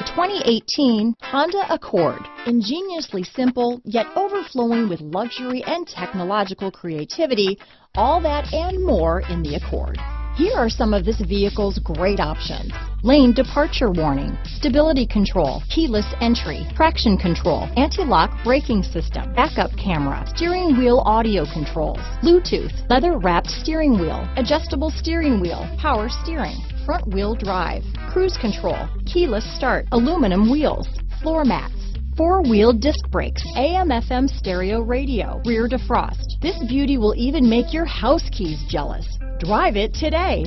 The 2018 Honda Accord. Ingeniously simple, yet overflowing with luxury and technological creativity, all that and more in the Accord. Here are some of this vehicle's great options. Lane departure warning, stability control, keyless entry, traction control, anti-lock braking system, backup camera, steering wheel audio controls, Bluetooth, leather wrapped steering wheel, adjustable steering wheel, power steering, front wheel drive, cruise control, keyless start, aluminum wheels, floor mats, four-wheel disc brakes, AM FM stereo radio, rear defrost. This beauty will even make your house keys jealous. Drive it today.